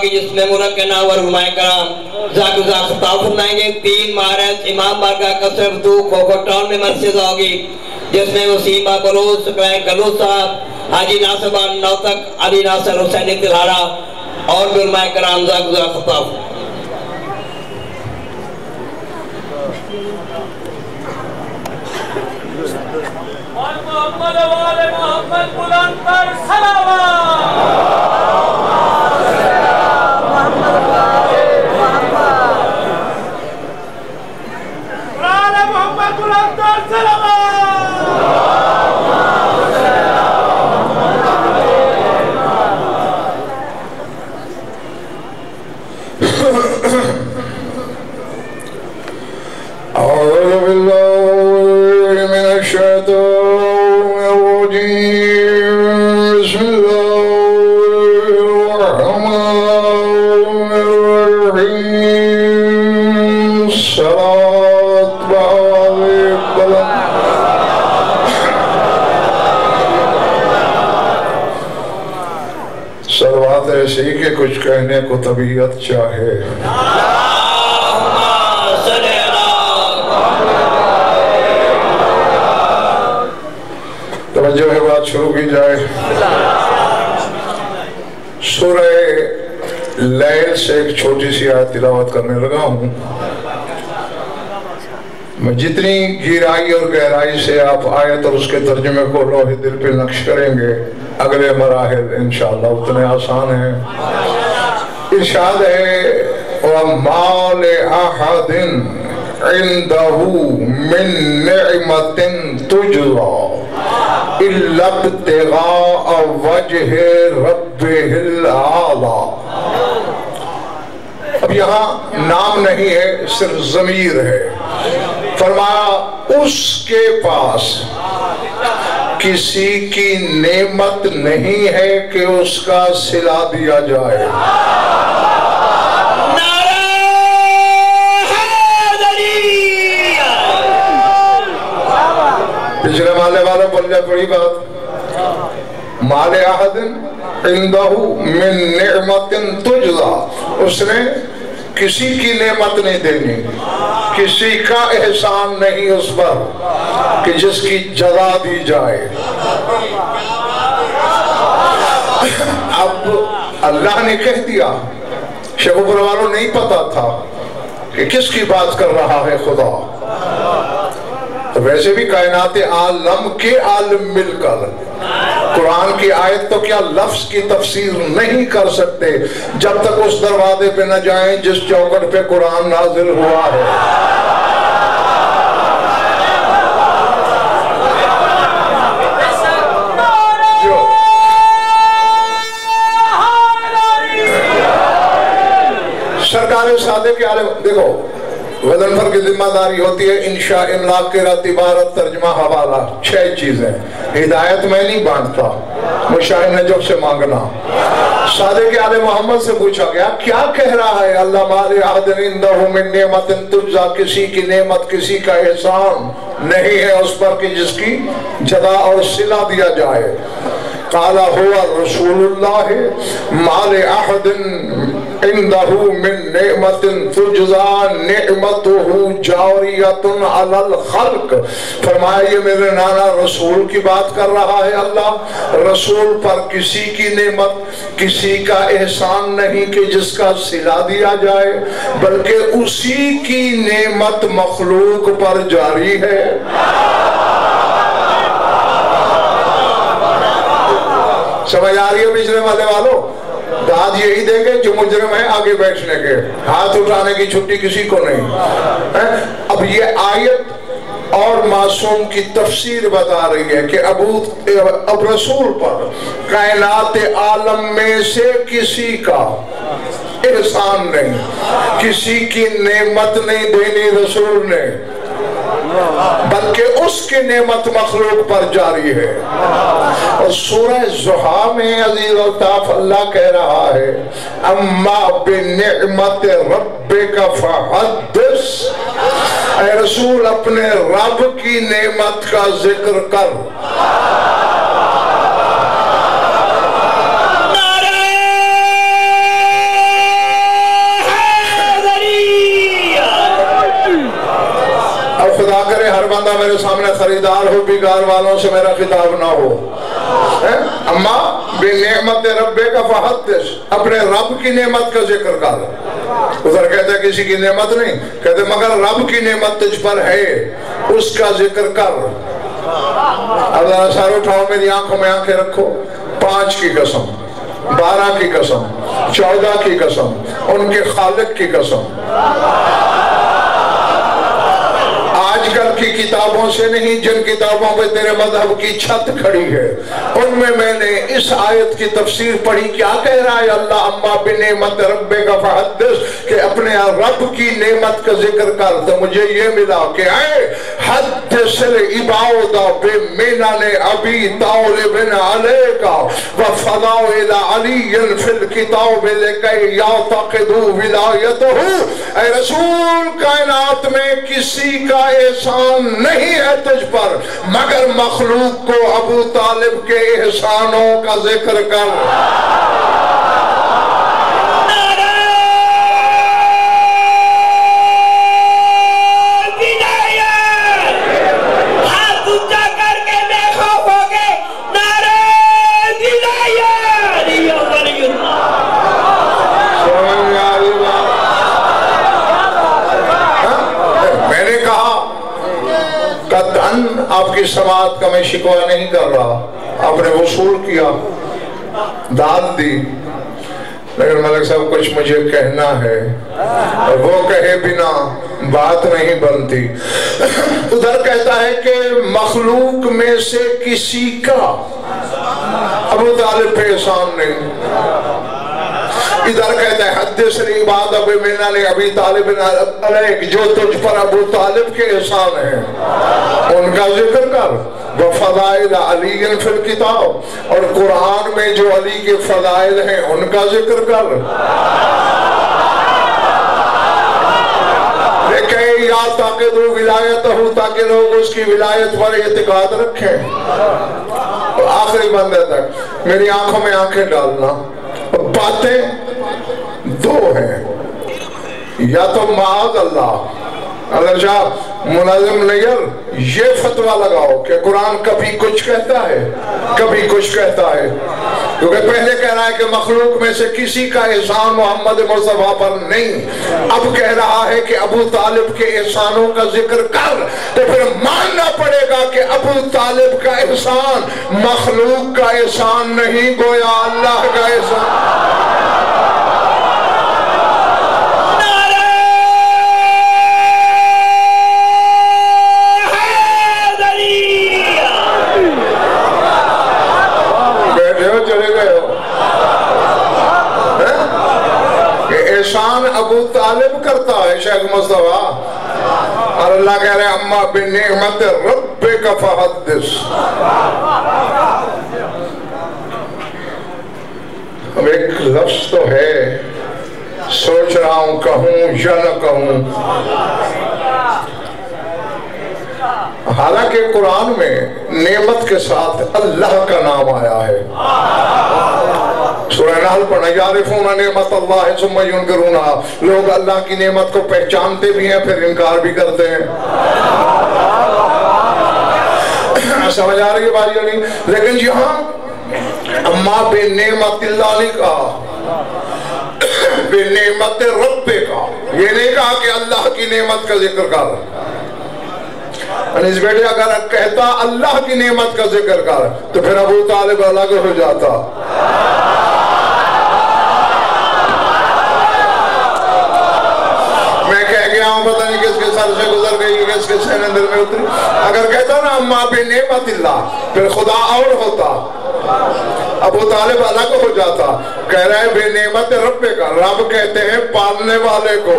کہ جس میں مرکنہ و رحمہ کرام زاک زاک خطاب فرمائیں گے، تین مہارت، امام بارگاہ کسر دو کوکو ٹاؤن میں مرسز ہوگی، جس میں وسیمہ بروز سکرائے گلو صاحب، حاجی ناصر بان نوتک، علی ناصر حسین تلہارا اور بھی رحمہ کرام زاک زاک خطاب۔ محمد والے محمد بلند پر سلامات قرآن محمد بلند پر سروات ایسی کہ کچھ کہنے کو طبیعت چاہے۔ توجہ ہے، بات شروع کی جائے۔ سورہ لیل سے ایک چھوٹی سی آیت تلاوت کرنے لگا ہوں۔ میں جتنی گیرائی اور گہرائی سے آپ آیت اور اس کے ترجمے کو لوہے دل پہ نقش کریں گے اگلے مراحل انشاءاللہ اتنے آسان ہیں۔ ارشاد ہے وَمَا لِأَحَدٍ عِنْدَهُ مِن نِعْمَةٍ تُجْرَى إِلَّا ابْتِغَاءَ وَجْهِ رَبِّهِ الْأَعْلَى۔ اب یہاں نام نہیں ہے، صرف ضمیر ہے۔ فرمایا، اس کے پاس کسی کی نعمت نہیں ہے کہ اس کا صلہ دیا جائے۔ پچھلے مالے والوں پر جائے بڑی بات۔ مال احد عندہو من نعمت تجزا۔ اس نے کسی کی نعمت نہیں دینی کسی کا احسان نہیں اس پر کہ جس کی جزا دی جائے۔ اب اللہ نے کہہ دیا شہبر والوں نہیں پتا تھا کہ کس کی بات کر رہا ہے خدا۔ تو ویسے بھی کائنات عالم کے عالم مل کر۔ قرآن کی آیت تو کیا لفظ کی تفسیر نہیں کر سکتے جب تک اس دروازے پہ نہ جائیں جس چوکٹ پہ قرآن نازل ہوا ہے۔ سرکار سادے کے عالم، دیکھو غزنفر کی ذمہ داری ہوتی ہے انشاء املاک کے رات عبارت ترجمہ حوالہ، چھ چیزیں۔ ہدایت میں نہیں بانٹتا مشاہ نجب سے مانگنا۔ سادے کے آل محمد سے پوچھا گیا، کیا کہہ رہا ہے؟ اللہ مال عہدن اندہو من نعمت تجزا، کسی کی نعمت، کسی کا احسان نہیں ہے اس پر کہ جس کی جدا اور صلہ دیا جائے۔ قال، هو رسول الله ما لأحد عنده من نعمت تجزا نعمته جاریت علی الخلق. فرمایا یہ میرے نانا، رسول کی بات کر رہا ہے اللہ؟ رسول پر کسی کی نعمت، کسی کا احسان نہیں کہ جس کا صلہ دیا جائے، بلکہ اسی کی نعمت مخلوق پر جاری ہے۔ سمجھ آ رہی ہے پچھلے والے والوں؟ داد یہی دیں گے جو مجرم ہے آگے بیٹھنے کے۔ ہاتھ اٹھانے کی چھٹی کسی کو نہیں۔ اب یہ آیت اور معصوم کی تفسیر بتا رہی ہے کہ ابو، اب رسول پر کائنات عالم میں سے کسی کا احسان نہیں، کسی کی نعمت نہیں دینی رسول نے۔ بلکہ اس کی نعمت مخلوق پر جاری ہے۔ اور سورہ زحا میں عزیز الطاف اللہ کہہ رہا ہے، اما بنعمت ربک فحدث۔ اے رسول، اپنے رب کی نعمت کا ذکر کر۔ بندہ میرے سامنے خریدار ہو بیگار والوں سے میرا خطاب نہ ہو۔ اما بے نعمت رب کا فحدث۔ اپنے رب کی نعمت کا ذکر کر۔ ادھر کہتا ہے کسی کی نعمت نہیں، کہتے مگر رب کی نعمت تجھ پر ہے، اس کا ذکر کر۔ اب ذرا سر اٹھاؤ، میری آنکھوں میں آنکھیں رکھو۔ پانچ کی قسم، بارہ کی قسم، چودہ کی قسم، ان کے خالق کی قسم۔ کی کتابوں سے نہیں، جن کتابوں پہ تیرے مذہب کی چھت کھڑی ہے۔ ان میں میں نے اس آیت کی تفسیر پڑھی، کیا کہہ رہا ہے اللہ؟ اما بنعمت رب کا فحدث، کہ اپنے رب کی نعمت کا ذکر کر تو مجھے یہ ملا کہ اے حدث العبادة بمنن أبي علی عليك وفضاء إلى علي في الكتاب لكي يعتقدوا ولايته اے رسول کائنات میں کسی کا احسان نہیں ہے تجھ پر، مگر مخلوق کو ابو طالب کے احسانوں کا ذکر کر۔ آہ موصول کیا داد دی۔ لیکن ملک صاحب، کچھ مجھے کہنا ہے۔ اور وہ کہے بنا بات نہیں بنتی۔ ادھر کہتا ہے کہ مخلوق میں سے کسی کا ابو طالب پہ سامنے ادھر کہتا ہے، حد سری بات اب مینا نے ابھی طالب علیہ، جو تجھ پر ابو طالب کے احسان ہیں ان کا ذکر کر۔ وہ علی فی اور قرآن میں جو علی کے فضائل ہیں، ان کا ذکر کر۔ کہیں یا تاکہ دو ولایت ہو تاکہ لوگ اس کی ولایت پر اعتقاد رکھیں۔ آخری بندے تک، میری آنکھوں میں آنکھیں ڈالنا۔ باتیں دو ہیں۔ یا تو معاذ اللہ حضر صاحب ملازم نیل یہ فتوہ لگاؤ کہ قرآن کبھی کچھ کہتا ہے، کبھی کچھ کہتا ہے۔ کیونکہ پہلے کہہ رہا ہے کہ مخلوق میں سے کسی کا احسان محمد مرصفہ پر نہیں۔ اب کہہ رہا ہے کہ ابو طالب کے احسانوں کا ذکر کر تو پھر ماننا پڑے گا کہ ابو طالب کا احسان مخلوق کا احسان نہیں، گویا اللہ کا احسان۔ شیخ مصطفیٰ اور اللہ کہہ رہے اما بنعمت رب کا فحدث اب ایک لفظ تو ہے سوچ رہا ہوں کہوں یا نہ کہوں حالانکہ قرآن میں نعمت کے ساتھ اللہ کا نام آیا ہے۔ سورہ نحل پڑھنا یارفون نعمت اللہ، ثم ینکرونہ لوگ اللہ کی نعمت کو پہچانتے بھی ہیں، پھر انکار بھی کرتے ہیں۔ سمجھ آ رہی ہے بھائی جانی لیکن یہاں اما بے نعمت اللہ نے کہا، بے نعمت رب کا یہ نہیں کہا کہ اللہ کی نعمت کا ذکر کر۔ انیس بیٹے اگر کہتا اللہ کی نعمت کا ذکر کر، تو پھر ابو طالب الگ ہو جاتا۔ میں کہہ گیا ہوں، پتہ نہیں کس کے سر سے گزر گئی، کس کے سین اندر میں اتری۔ اگر کہتا نا، اما پہ نعمت اللہ، پھر خدا اور ہوتا۔ ابو طالب الگ ہو جاتا۔ کہہ رہے بے نعمت رب کا، رب کہتے ہیں، پالنے والے کو۔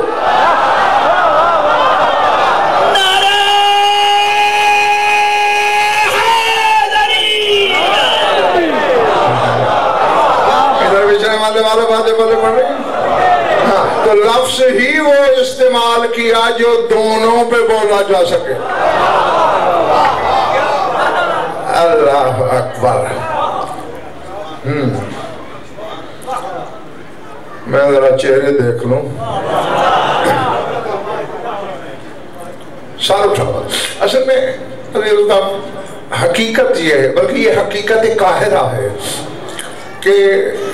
لفظ ہی وہ استعمال کیا جو دونوں پہ بولا جا سکے۔ اللہ اکبر۔ میں ذرا چہرے دیکھ لوں۔ سر اٹھا اصل میں حقیقت یہ ہے، بلکہ یہ حقیقت قاہرہ ہے کہ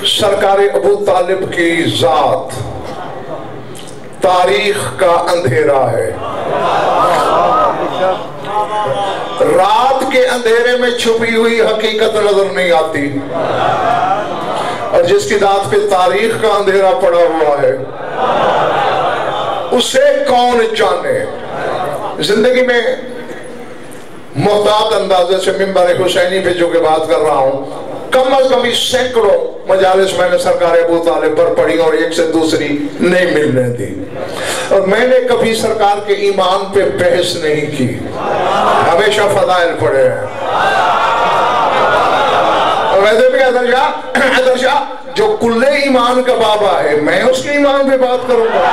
سرکار ابو طالب کی ذات تاریخ کا اندھیرا ہے۔ رات کے اندھیرے میں چھپی ہوئی حقیقت نظر نہیں آتی۔ اور جس کی ذات پہ تاریخ کا اندھیرا پڑا ہوا ہے، اسے کون جانے؟ زندگی میں محتاط اندازے سے ممبر حسینی پہ جو کہ بات کر رہا ہوں۔ کم از کم سینکڑوں مجالس میں نے سرکار ابو طالب پر پڑھی اور ایک سے دوسری نہیں ملنے دی اور میں نے کبھی سرکار کے ایمان پہ بحث نہیں کی۔ ہمیشہ فضائل پڑھے ہیں اور ویسے بھی حضر شاہ حضر شاہ، جو کل ایمان کا بابا ہے، میں اس کے ایمان پہ بات کروں گا۔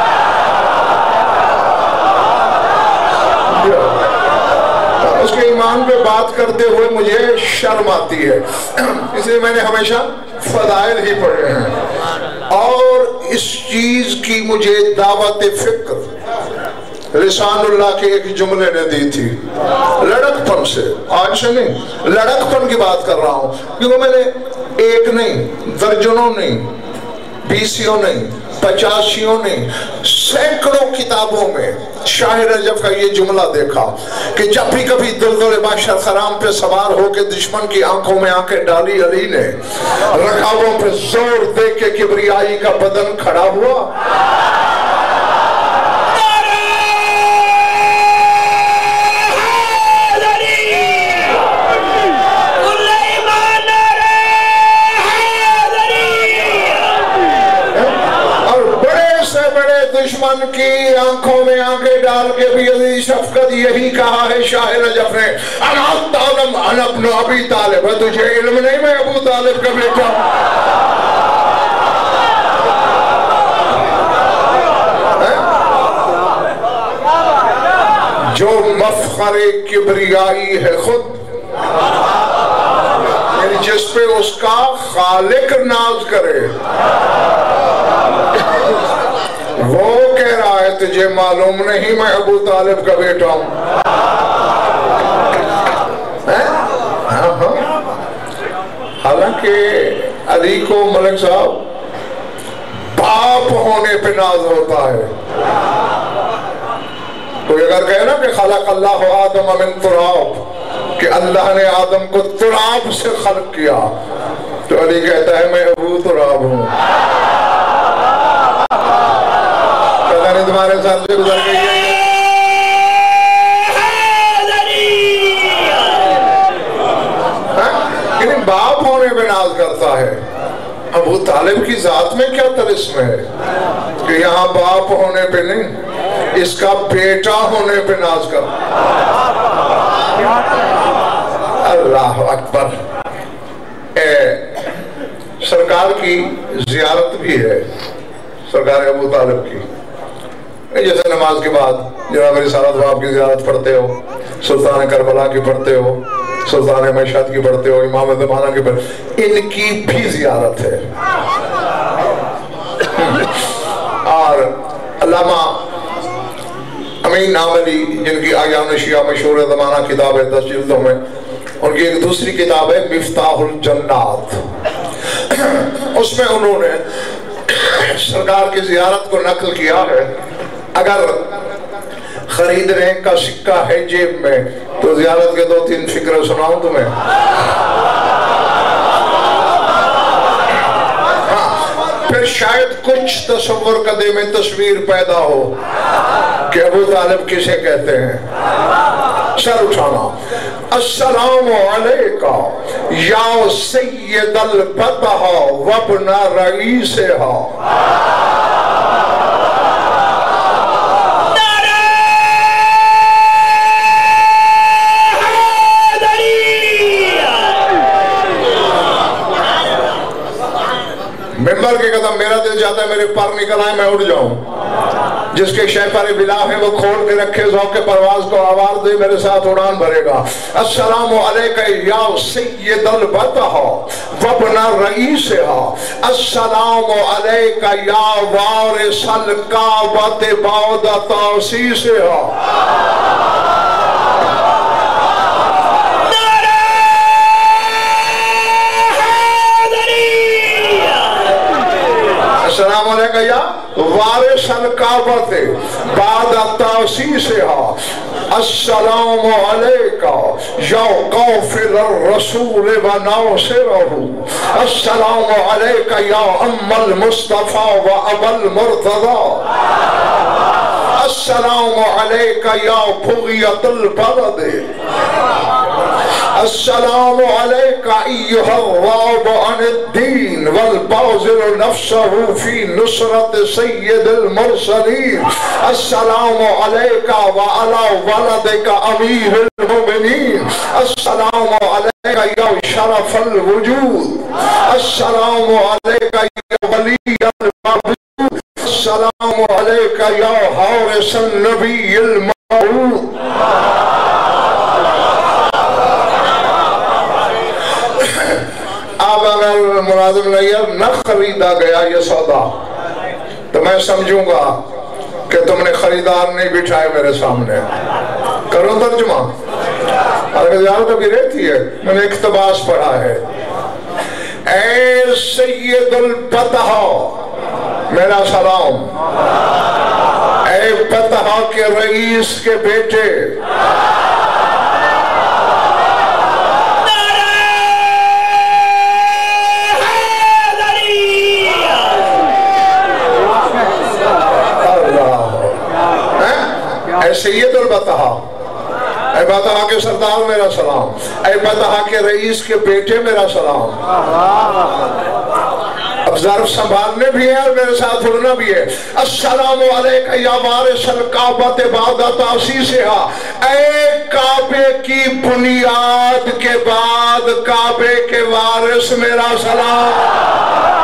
اس کے ایمان پہ بات کرتے ہوئے مجھے شرم آتی ہے۔ اس لیے میں نے ہمیشہ فضائل ہی پڑھے ہیں۔ اور اس چیز کی مجھے دعوت فکر رسان اللہ کے ایک جملے نے دی تھی۔ لڑک پن سے۔ آج سے نہیں لڑک پن کی بات کر رہا ہوں۔ کیونکہ میں نے ایک نہیں، درجنوں نہیں بیسیوں نے، پچاسیوں نے سینکڑوں کتابوں میں شاہ رجب کا یہ جملہ دیکھا کہ جب بھی کبھی دلدل باشر خرام پہ سوار ہو کے دشمن کی آنکھوں میں آنکھیں ڈالی علی نے، رکھاووں پہ زور دے کے کبریائی کا بدن کھڑا ہوا۔ دشمن کی آنکھوں میں آنکھیں ڈال کے بھی عزیز شفقت یہی کہا ہے شاہ نجف نے. انا تعلم انا ابن ابی طالب. ہے تجھے علم نہیں میں ابو طالب کا بیٹا؟ ہوں جو مفخر کبریائی ہے خود. یعنی جس پہ اس کا خالق ناز کرے وہ کہہ رہا ہے تجھے معلوم نہیں میں ابو طالب کا بیٹا ہوں۔ ہاں، ہاں۔ حالانکہ علی کو ملک صاحب باپ ہونے پہ ناز ہوتا ہے۔ کوئی اگر کہے نا کہ خلق اللہ آدم من تراب، کہ اللہ نے آدم کو تراب سے خلق کیا، تو علی کہتا ہے میں ابو تراب ہوں۔ پتہ نہیں تمہارے ساتھ سے گزر گئی ہے۔ ہاں؟ یعنی باپ ہونے پہ ناز کرتا ہے۔ ابو طالب کی ذات میں کیا ترسم ہے؟ کہ یہاں باپ ہونے پہ نہیں، اس کا بیٹا ہونے پہ ناز کر۔ اللہ اکبر۔ اے، سرکار کی زیارت بھی ہے، سرکار ابو طالب کی۔ جیسے نماز کے بعد جناب رسالت باپ کی زیارت پڑھتے ہو، سلطان کربلا کی پڑھتے ہو، سلطان مشہد کی پڑھتے ہو، امام زمانہ کی پڑھتے ان کی بھی زیارت ہے۔ اور علامہ امین نام علی، جن کی آیان شیعہ مشہور زمانہ کتاب ہے، دس جلدوں میں، ان کی ایک دوسری کتاب ہے، مفتاح الجنات۔ اس میں انہوں نے سرکار کی زیارت کو نقل کیا ہے۔ اگر خریدنے کا سکہ ہے جیب میں، تو زیارت کے دو تین فکر سناؤں تمہیں۔ ہاں، پھر شاید کچھ تصور قدے میں تصویر پیدا ہو کہ ابو طالب کسے کہتے ہیں۔ سر اٹھانا۔ السلام علیکہ، یا سید الفتح وابن رئیسہا۔ ممبر کے قدم میرا دل چاہتا ہے میرے پر نکل آئے، میں اڑ جاؤں۔ جس کے شیفر بلا ہے، وہ کھول کے رکھے، ذوق پرواز کو آواز دے، میرے ساتھ اڑان بھرے گا۔ السلام علیکہ یا سید البتہ وابن رئیسہا السلام علیکہ یا وارث الکعبت بعد تاسیسہا السلام علیکم یا وارثن کعبت بعد تاسیسها السلام علیکم یا قافل الرسول و ناصره السلام علیکم یا ام المصطفى و ابا المرتضى السلام علیکم یا بغیت البلد۔ السلام علیکہ ایہا الراب عن الدین والبازل نفسه فی نصرت سید المرسلین السلام علیکہ وعلا ولدک امیر المؤمنین السلام علیکہ یا شرف الوجود. السلام علیکہ یا ولی المعبود السلام علیکہ یا حارس النبی المعبود اب اگر مرادم نہ خریدا گیا یہ سودا۔ تو میں سمجھوں گا کہ تم نے خریدار نہیں بٹھائے میرے سامنے۔ کرو ترجمہ۔ اگر زیادہ بھی رہتی ہے۔ میں نے اقتباس پڑھا ہے۔ اے سید الفتح، میرا سلام۔ اے فتح کے رئیس کے بیٹے اللہ اے سید البتہا اے بتہا کے سردار میرا سلام۔ اے بتہا کے رئیس کے بیٹے میرا سلام۔ اب ظرف سنبھالنے بھی ہیں اور میرے ساتھ بولنا بھی ہے۔ السلام علیکہ یا وارث القعبت بعد تاسیسها اے کعبے کی بنیاد کے بعد کعبے کے وارث میرا سلام۔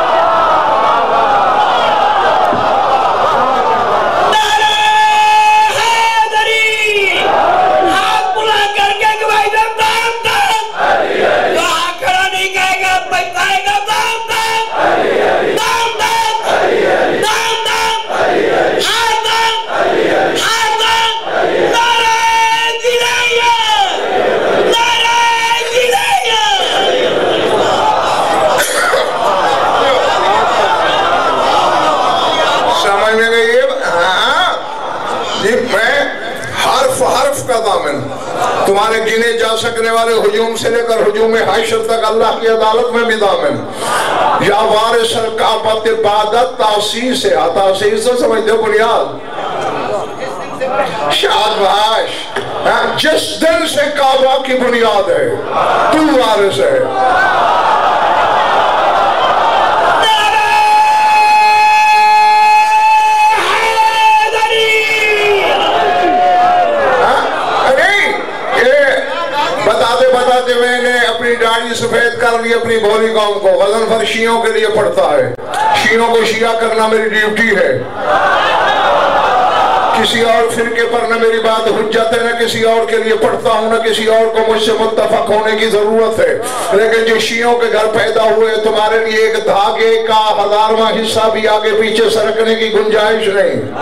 ہجوم سے لے کر ہجوم حیشر تک اللہ کی عدالت میں بھی دامن یا وارث القعبت عبادت تاسیس ہے تاسیس سے سمجھ دو بنیاد۔ شاد باش ہاں، جس دن سے کعبہ کی بنیاد ہے، تو وارث ہے۔ اپنی سفید کر لی اپنی بھولی قوم کو غزن فر شیعوں کے لیے پڑھتا ہے۔ شیعوں کو شیعہ کرنا میری ڈیوٹی ہے۔ کسی اور فرقے پر نہ میری بات حجت ہے، نہ کسی اور کے لیے پڑھتا ہوں، نہ کسی اور کو مجھ سے متفق ہونے کی ضرورت ہے۔ لیکن جو شیعوں کے گھر پیدا ہوئے، تمہارے لیے ایک دھاگے کا ہزارواں حصہ بھی آگے پیچھے سرکنے کی گنجائش نہیں۔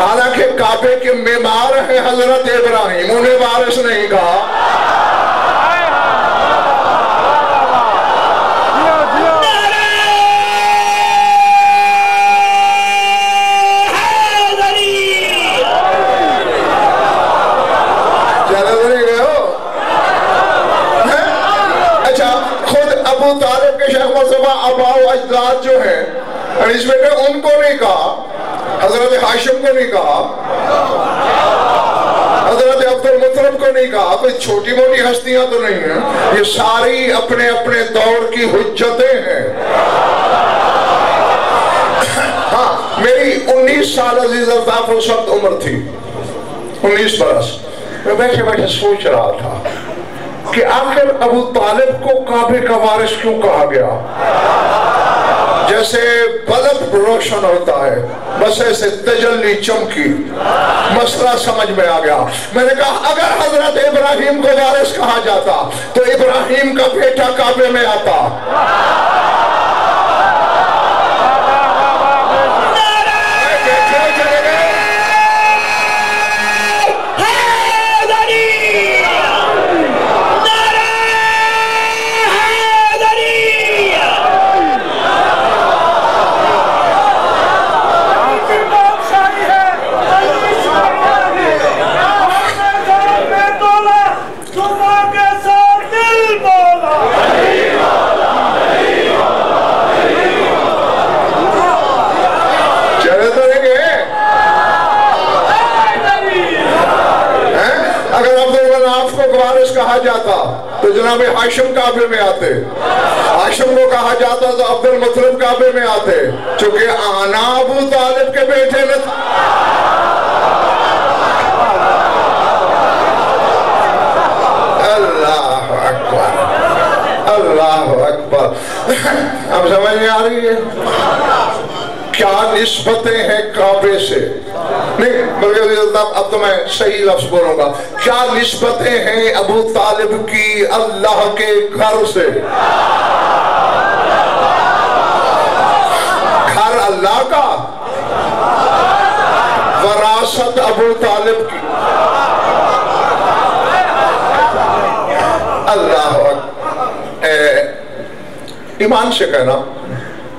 حالانکہ کعبے کے معمار ہیں حضرت ابراہیم، انہیں وارث نہیں کہا۔ ابا جو ہیں اس بیٹے ان کو نہیں کہا، حضرت حاشم کو نہیں کہا، حضرت عبد المطلب کو نہیں کہا، کوئی چھوٹی موٹی ہستیاں تو نہیں ہیں، یہ ساری اپنے اپنے دور کی حجتیں ہیں۔ ہاں میری انیس سال عزیز الطاف اس وقت عمر تھی، انیس برس۔ میں بیٹھے بیٹھے سوچ رہا تھا کہ آخر ابو طالب کو کعبے کا وارث کیوں کہا گیا؟ جیسے بلب روشن ہوتا ہے، بس ایسے تجلی چمکی۔ مسئلہ سمجھ میں آ گیا۔ میں نے کہا، اگر حضرت ابراہیم کو وارث کہا جاتا، تو ابراہیم کا بیٹا کعبے میں آتا۔ کہا جاتا تو جناب ہاشم کعبے میں آتے۔ ہاشم کو کہا جاتا تو عبد المطلب کعبے میں آتے۔ چونکہ آنا ابو طالب کے بیٹے میں اللہ اکبر۔ اللہ اکبر۔ اب سمجھ میں آ رہی ہے۔ کیا نسبتیں ہیں کعبے سے؟ اب تو میں صحیح لفظ بولوں گا۔ کیا نسبتیں ہیں ابو طالب کی اللہ کے گھر سے؟ گھر اللہ کا؟ وراثت ابو طالب کی۔ اللہ ایمان سے کہنا،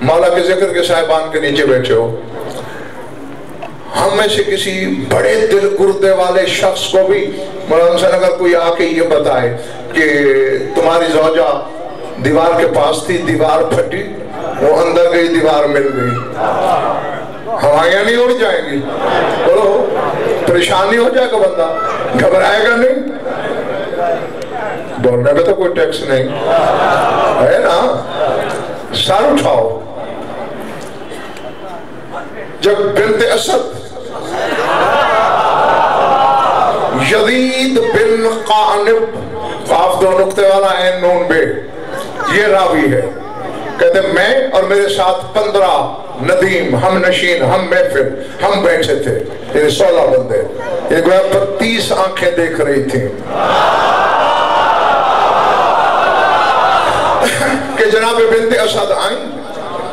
مولا کے ذکر کے صاحبان کے نیچے بیٹھے ہو۔ ہم میں سے کسی بڑے دل گردے والے شخص کو بھی مولانا حسین اگر کوئی آ کے یہ بتائے کہ تمہاری زوجہ دیوار کے پاس تھی، دیوار پھٹی، وہ اندر گئی، دیوار مل گئی۔ ہوائیاں نہیں اڑ جائیں گی بولو پریشانی ہو جائے گا بندہ؟ گھبرائے گا نہیں؟ بولنے میں تو کوئی ٹیکس نہیں۔ ہے نا؟ سر اٹھاؤ۔ جب بنت اسد یزید بن قانب قاف دو نقطے والا این نون بے۔ یہ راوی ہے۔ کہتے ہیں، میں اور میرے ساتھ پندرہ ندیم، ہم نشین، ہم محفل، ہم بیٹھے تھے۔ یعنی سولہ بندے۔ یہ گویا بتیس آنکھیں دیکھ رہی تھیں۔ کہ جناب بنت اسد آئیں،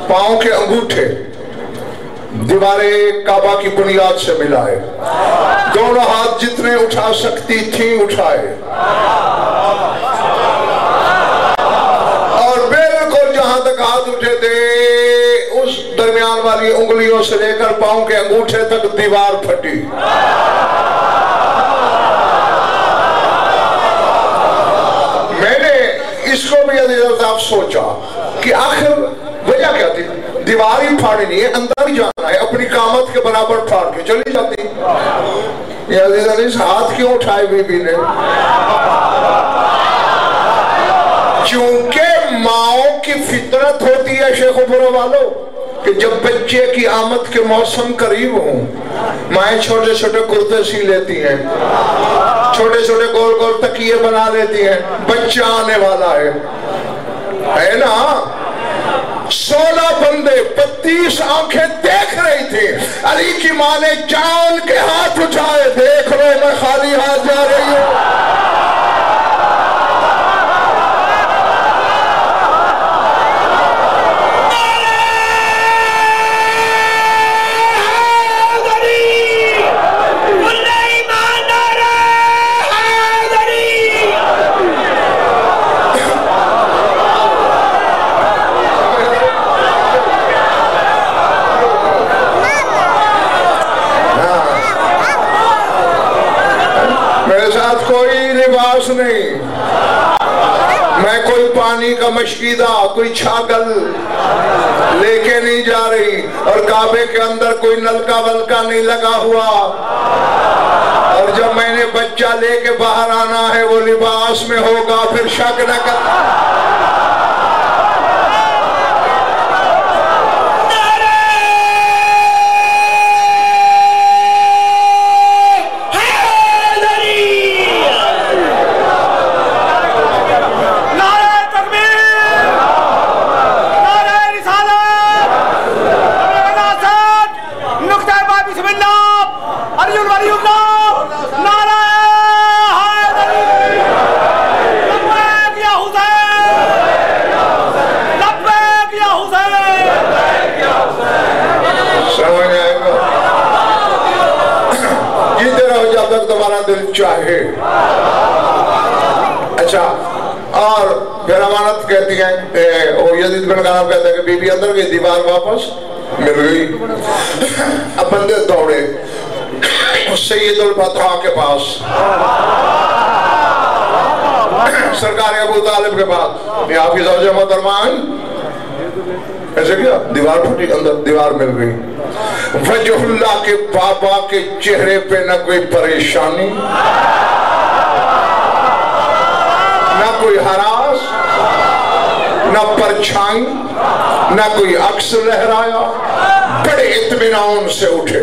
پاؤں کے انگوٹھے۔ دیوار کعبہ کی بنیاد سے ملائے دونوں ہاتھ جتنے اٹھا سکتی تھیں اٹھائے۔ اور بالکل جہاں تک ہاتھ اٹھے تھے، اس درمیان والی انگلیوں سے لے کر پاؤں کے انگوٹھے تک دیوار پھٹی۔ میں نے اس کو بھی عزیز سوچا کہ آخر دیوار ہی پھاڑنی ہے، اندر ہی جانا ہے، اپنی قامت کے برابر پھاڑ کے، چلی جاتی۔ یہ عزیز عزیز ہاتھ کیوں اٹھائے بی بی نے؟ چونکہ ماؤں کی فطرت ہوتی ہے شیخ برو والو، کہ جب بچے کی آمد کے موسم قریب ہوں، مائیں چھوٹے چھوٹے کرتے سی لیتی ہیں۔ چھوٹے چھوٹے گول گول تکیے بنا لیتی ہیں۔ بچہ آنے والا ہے۔ ہے نا؟ سولہ بندے پتیس آنکھیں دیکھ رہی تھی۔ علی کی ماں نے جان کے ہاتھ اٹھائے، دیکھ لو، میں خالی ہاتھ جا رہی ہوں۔ اس نہیں میں کوئی پانی کا مشکیدہ کوئی چھاگل لے کے نہیں جا رہی اور کعبے کے اندر کوئی نلکا ولکا نہیں لگا ہوا۔ اور جب میں نے بچہ لے کے باہر آنا ہے، وہ لباس میں ہوگا، پھر شک نہ کر نعرہ تکبیر نعرہ رسالت نعرہ نقطہ با بسم اللہ علی الولی اللہ نعرہ حیدری لبیک یا حسین لبیک یا حسین سمجھ آئے گا جیتے رہو جب تک تمہارا دل چاہے اچھا اور پھر امانت کہتی ہیں اے، وہ یزید بن کانب کہتے ہیں کہ بی بی اندر گئی دیوار واپس مل گئی اب بندے دوڑے سید الفتح کے پاس۔ سرکار ابو طالب کے پاس۔ یہ آپ کی زوجہ محترمہ ایسے کیا؟ دیوار پھٹی اندر، دیوار مل گئی وجہ اللہ کے بابا کے چہرے پہ نہ کوئی پریشانی، نہ کوئی ہراس، نہ پرچھائی، نہ کوئی عکس لہرایا، بڑے اطمینان سے اٹھے۔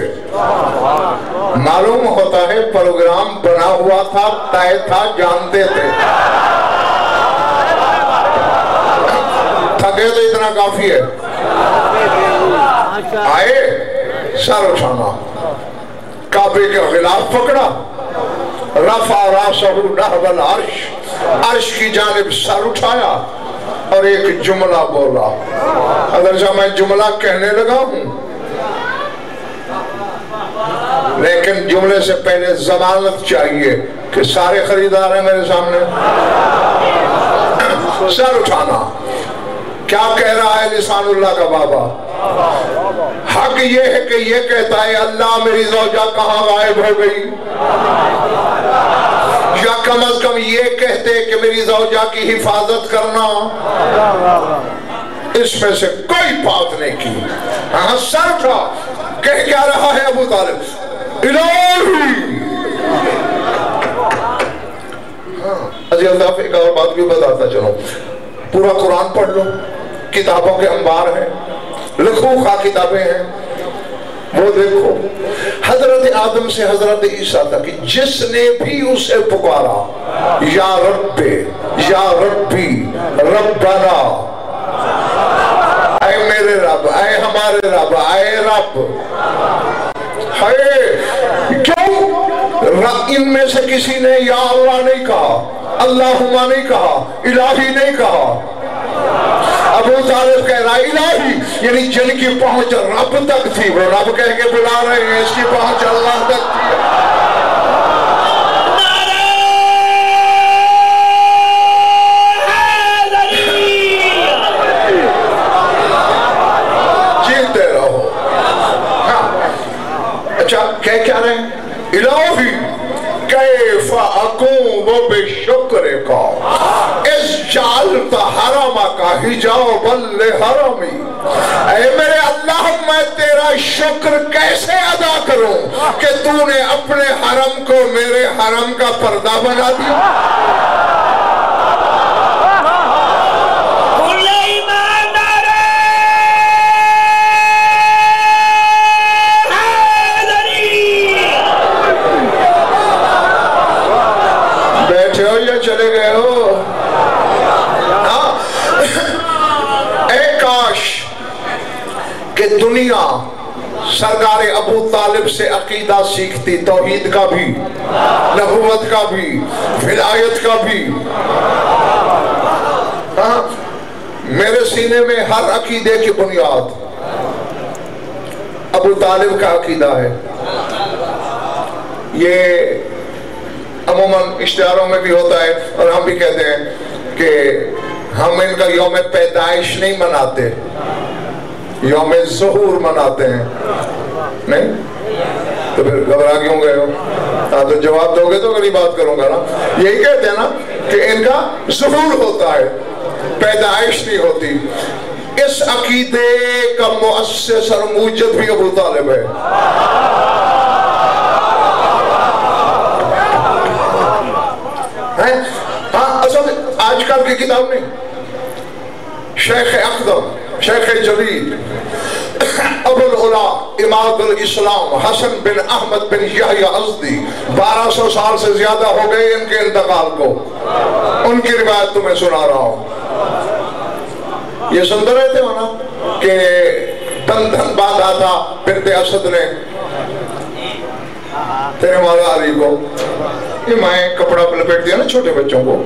معلوم ہوتا ہے پروگرام بنا ہوا تھا طے تھا جانتے تھے۔ تھکے تو اتنا کافی ہے۔ آئے سر اٹھانا کعبے کے غلاف پکڑا۔ رفع راسہ نحو العرش۔ عرش کی جانب سر اٹھایا اور ایک جملہ بولا۔ اگر میں جملہ کہنے لگا ہوں لیکن جملے سے پہلے ضمانت چاہیے کہ سارے خریدار ہیں میرے سامنے۔ سر اٹھانا۔ کیا کہہ رہا ہے لسان اللہ کا بابا؟ حق یہ ہے کہ یہ کہتا ہے، اللہ میری زوجہ کہاں غائب ہو گئی؟ یا کم از کم یہ کہتے کہ میری زوجہ کی حفاظت کرنا۔ اس میں سے کوئی بات نہیں کی۔ ہاں سر اٹھا۔ کہہ کیا رہا ہے ابو طالب؟ الہی عزیز اللہ ایک اور بات بھی بتاتا چلو پورا قرآن پڑھ لو کتابوں کے انبار ہیں لکھو خواہ کتابیں ہیں وہ دیکھو حضرت آدم سے حضرت عیسیٰ تک جس نے بھی اسے پکارا یا رب یا ربی ربنا اے میرے رب اے ہمارے رب اے رب ہے کیوں؟ ان میں سے کسی نے یا اللہ نہیں کہا، اللہم نہیں کہا، الہی نہیں کہا۔ ابو طالب کہہ رہا الہی! یعنی جن کی پہنچ رب تک تھی، وہ رب کہہ کے بلا رہے ہیں، اس کی پہنچ اللہ تک تھی۔ اچھا کہہ کیا رہے ہیں الہی کیف اکوم بشکر کا اس جالت حرم کا حجاب حرمی اے میرے اللہ میں تیرا شکر کیسے ادا کروں کہ تو نے اپنے حرم کو میرے حرم کا پردہ بنا دیا دنیا سرکار ابو طالب سے عقیدہ سیکھتی، توحید کا بھی، نبوت کا بھی، ولایت کا بھی۔ ہاں میرے سینے میں ہر عقیدے کی بنیاد ابو طالب کا عقیدہ ہے۔ یہ عموماً اشتہاروں میں بھی ہوتا ہے اور ہم بھی کہتے ہیں کہ ہم ان کا یوم پیدائش نہیں مناتے۔ یوم ظہور مناتے ہیں۔ نہیں؟ تو پھر گھبرا کیوں گئے ہو؟ ہاں تو جواب دو گے تو اگلی بات کروں گا نا۔ یہی کہتے ہیں نا کہ ان کا ظہور ہوتا ہے، پیدائش نہیں ہوتی۔ اس عقیدے کا مؤسس اور موجد بھی ابو طالب ہے۔ ہاں اصل آج کل کی کتاب نہیں۔ شیخ اقدم۔ شیخ جلیل ابو العلا اماد الاسلام، حسن بن احمد بن یحیٰ ازدی، بارہ سو سال سے زیادہ ہو گئے ان کے انتقال کو۔ ان کی روایت تمہیں سنا رہا ہوں۔ یہ سنتے رہتے ہو نا کہ دن دھن باندھا تھا بنت اسد نے، تیرے مولا علی کو، یہ میں کپڑا لپیٹ دیا نا چھوٹے بچوں کو،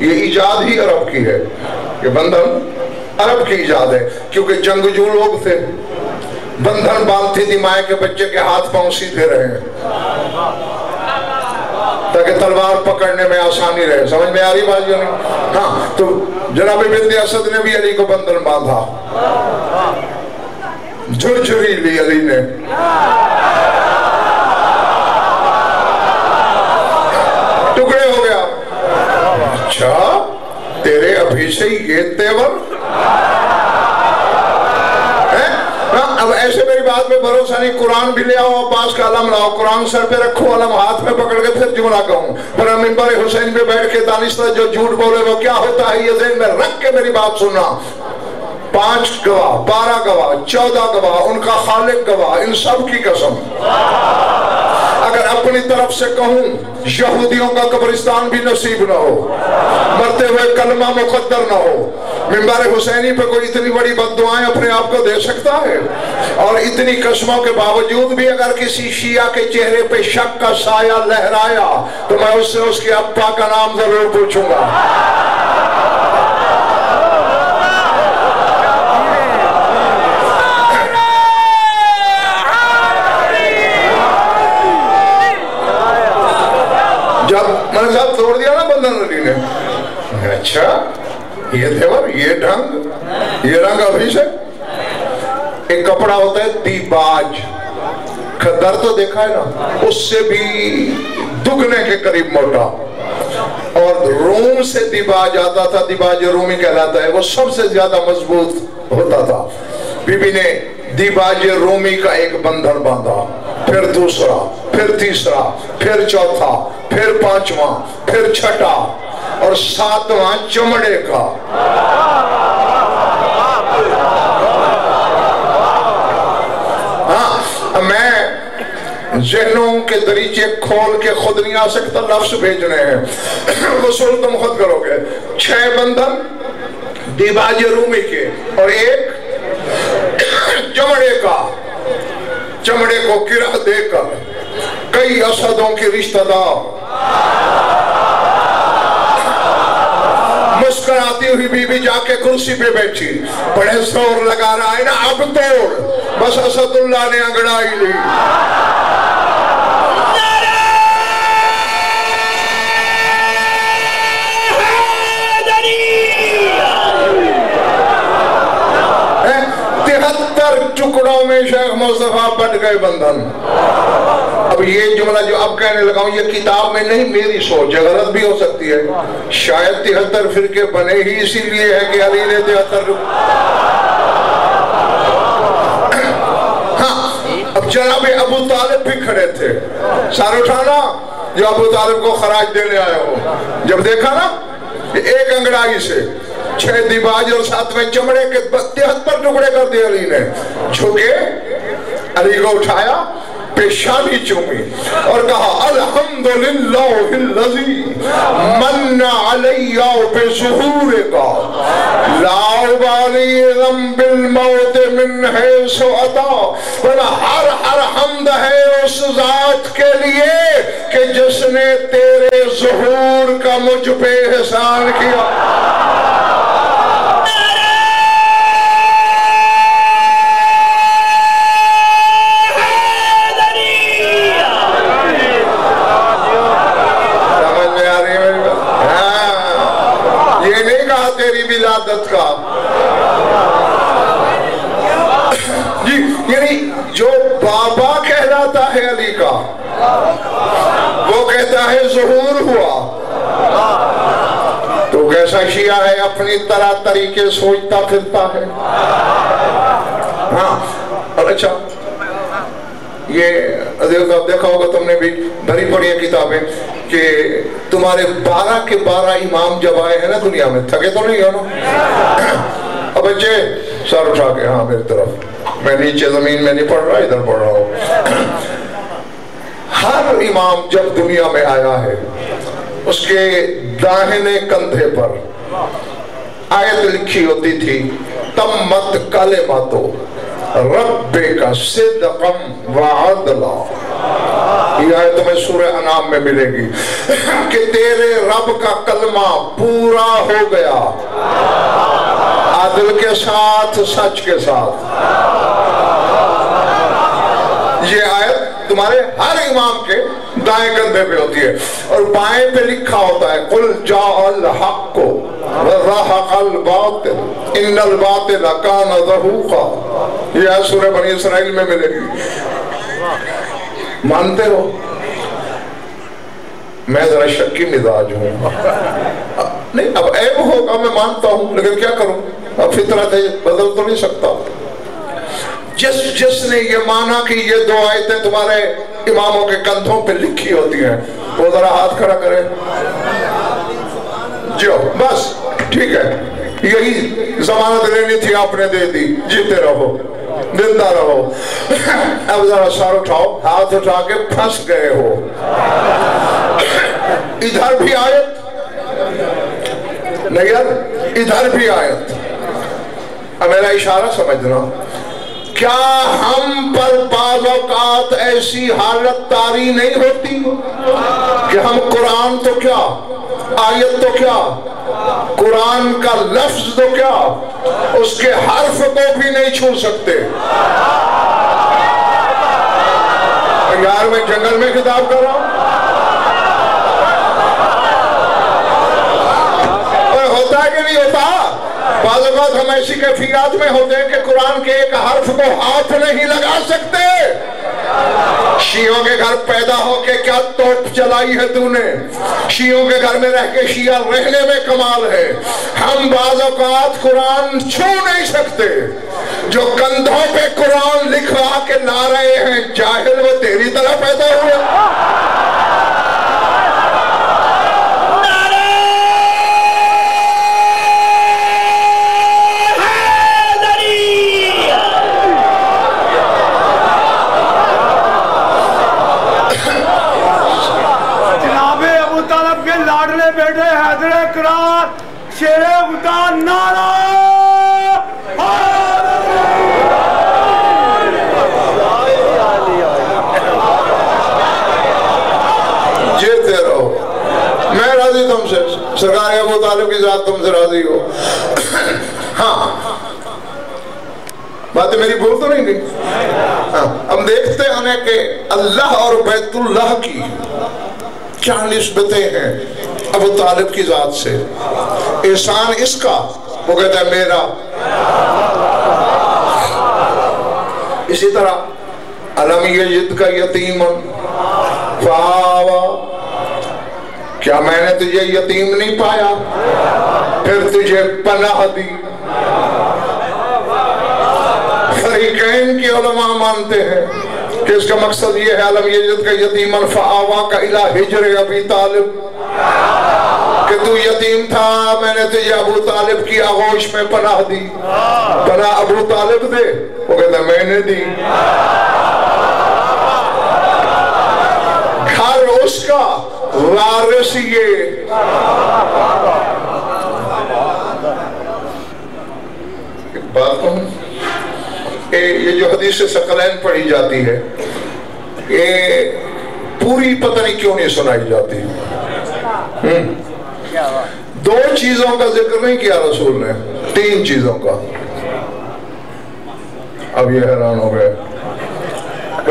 یہ ایجاد ہی عرب کی ہے۔ یہ بندھن عرب کی ایجاد ہے، کیونکہ جنگجو لوگ تھے، بندھن باندھتی تھی مائیں کے بچے کے ہاتھ پاؤں سیدھے رہے ہیں۔ تاکہ تلوار پکڑنے میں آسانی رہے۔ سمجھ میں آ رہی بات نہیں؟ ہاں تو جناب بنت اسد نے بھی علی کو بندھن باندھا۔ جھرجھری لی علی نے۔ ٹکڑے ہو گیا۔ اچھا تیرے ابھی سے یہ تیور اب ایسے میری بات میں بھروسہ حسینی قرآن بھی لے آؤ عباس کا علم لاؤ، قرآن سر پہ رکھو، علم ہاتھ میں پکڑ کے پھر جملہ کہوں پھر ممبر حسین پہ بیٹھ کے دانستہ جو جھوٹ بولے، وہ کیا ہوتا ہے؟ یہ ذہن میں رکھ کے میری بات سننا۔ پانچ گواہ، بارہ گواہ، چودہ گواہ، ان کا خالق گواہ، ان سب کی قسم۔ اگر اپنی طرف سے کہوں، یہودیوں کا قبرستان بھی نصیب نہ ہو، مرتے ہوئے کلمہ مقدر نہ ہو ممبر حسینی پہ کوئی اتنی بڑی بد دعائیں اپنے آپ کو دے سکتا ہے؟ اور اتنی قسموں کے باوجود بھی اگر کسی شیعہ کے چہرے پہ شک کا سایہ لہرایا، تو میں اس سے اس کے ابا کا نام ضرور پوچھوں گا جب میں نے صاحب توڑ دیا نا بندن علی نے اچھا یہ دیور، یہ ڈھنگ، یہ رنگ ابھی سے ایک کپڑا ہوتا ہے دیباج۔ خدر تو دیکھا ہے نا، اس سے بھی دگنے کے قریب موٹا۔ اور روم سے دیباج آتا تھا، دیباج رومی کہلاتا ہے، وہ سب سے زیادہ مضبوط ہوتا تھا۔ بی بی نے دیباج رومی کا ایک بندھن باندھا، پھر دوسرا، پھر تیسرا، پھر چوتھا، پھر پانچواں، پھر چھٹا۔ اور ساتواں چمڑے کا۔ ہاں میں ذہنوں کے دریچے کھول کے خود نہیں آ سکتا لفظ بھیجنے ہیں۔ وصول تم خود کرو گے۔ چھ بندھن دیباج رومی کے اور ایک چمڑے کا۔ چمڑے کو گرہ دے کر کئی اسدوں کی رشتہ دار۔ مسکراتی ہوئی بی بی جا کے کرسی پہ بیٹھی۔ بڑے زور لگا رہا ہے نا، اب توڑ۔ بس اسد اللہ نے انگڑائی لی تہتر ٹکڑوں میں شیخ مصطفیٰ بٹ گئے بندھن۔ اب یہ جملہ جو اب کہنے لگا ہوں، یہ کتاب میں نہیں، میری سوچ ہے غلط بھی ہو سکتی ہے۔ شاید تہتر فرقے بنے ہی اسی لیے ہے کہ علی نے تہتر۔ ہاں، اب جناب ابو طالب بھی کھڑے تھے۔ سار اٹھانا، جو ابو طالب کو خراج دینے آئے ہو۔ جب دیکھا نا ایک انگڑائی سے۔ چھ دیباج اور ساتھ میں چمڑے کے تہتر ٹکڑے کر دیے علی نے جھکے علی کو اٹھایا پیشانی چومی اور کہا الحمدللہ اللذی من علیہ بظہور کا لا بالی ذنب الموت من حیث و عطا بنا ہر ہر حمد ہے اس ذات کے لیے کہ جس نے تیرے ظہور کا مجھ پہ احسان کیا عبادت کا۔ جی یعنی جو بابا کہلاتا ہے علی کا، وہ کہتا ہے ظہور ہوا۔ تو کیسا شیعہ ہے، اپنی طرح طریقے سوچتا پھرتا ہے۔ ہاں اور اچھا یہ صاحب دیکھا ہوگا تم نے بھی بھری پڑی ہے کتابیں کہ تمہارے بارہ کے بارہ امام جب آئے ہیں نا دنیا میں، تھکے تو نہیں ہو نا؟ اب بچے، سر اٹھا کے ہاں میری طرف۔ میں نیچے زمین میں نہیں پڑھ رہا، ادھر پڑھ رہا ہوں۔ ہر امام جب دنیا میں آیا ہے، اس کے داہنے کندھے پر آیت لکھی ہوتی تھی، تمت کلماتو رب کا صدقم وعدلا۔ یہ آیت میں سورہ انام میں ملے گی کہ تیرے رب کا کلمہ پورا ہو گیا۔ عدل کے ساتھ، سچ کے ساتھ۔ یہ آیت تمہارے ہر امام کے دائیں کندھے پہ ہوتی ہے اور بائیں پہ لکھا ہوتا ہے، قل جاء الحق کو وزحق الباطل، ان الباطل کان ذہوقا یہ ہے سورہ بنی اسرائیل میں ملے گی۔ مانتے ہو؟ میں ذرا شکی مزاج ہوں۔ نہیں، اب عیب ہوگا، میں مانتا ہوں، لیکن کیا کروں؟ اب فطرت ہے، بدل تو نہیں سکتا۔ جس جس نے یہ مانا کہ یہ دو آیتیں تمہارے اماموں کے کندھوں پہ لکھی ہوتی ہیں، وہ ذرا ہاتھ کھڑا کرے جو جی بس، ٹھیک ہے۔ یہی ضمانت لینی تھی، آپ نے دے دی۔ جیتے رہو، زندہ رہو۔ اب ذرا سر اٹھاؤ، ہاتھ اٹھا کے پھنس گئے ہو۔ ادھر بھی آیت۔ نہیں ادھر بھی آیت۔ اب میرا اشارہ سمجھنا۔ کیا ہم پر بعض اوقات ایسی حالت تاری نہیں ہوتی؟ کہ ہم قرآن تو کیا؟ آیت تو کیا؟ قرآن کا لفظ تو کیا؟ اس کے حرف کو بھی نہیں چھو سکتے۔ بنگال میں جنگل میں کتاب کر رہا ہوں۔ بعض اوقات ہم ایسی کیفیات میں ہوتے ہیں کہ قرآن کے ایک حرف کو ہاتھ نہیں لگا سکتے۔ شیعوں کے گھر پیدا ہو کے کیا توپ چلائی ہے تو نے؟ شیعوں کے گھر میں رہ کے شیعہ رہنے میں کمال ہے۔ ہم بعض اوقات قرآن چھو نہیں سکتے۔ جو کندھوں پہ قرآن لکھوا کے نہ رہے ہیں، جاہل وہ تیری طرح پیدا ہوئے۔ ہیں کہ اللہ اور بیت اللہ کی کیا نسبتیں ہیں ابو طالب کی ذات سے؟ احسان اس کا، وہ کہتا ہے میرا۔ اسی طرح علم یجد کا یتیم فاوا کیا میں نے تجھے یتیم نہیں پایا؟ پھر تجھے پناہ دی۔ فریقین کی علماء مانتے ہیں۔ کہ اس کا مقصد یہ ہے عالم یجد کا یتیم الفعاوا کا الہ حجر ابی طالب۔ کہ تو یتیم تھا، میں نے تجھے ابو طالب کی آغوش میں پناہ دی۔ پناہ ابو طالب دے، وہ کہتا میں نے دی۔ گھر اس کا وارث یہ۔ بات کہوں؟ کہ یہ جو حدیث سکلین پڑھی جاتی ہے، یہ پوری پتہ نہیں کیوں نہیں سنائی جاتی۔ دو چیزوں کا ذکر نہیں کیا رسول نے، تین چیزوں کا۔ اب یہ حیران ہو گئے۔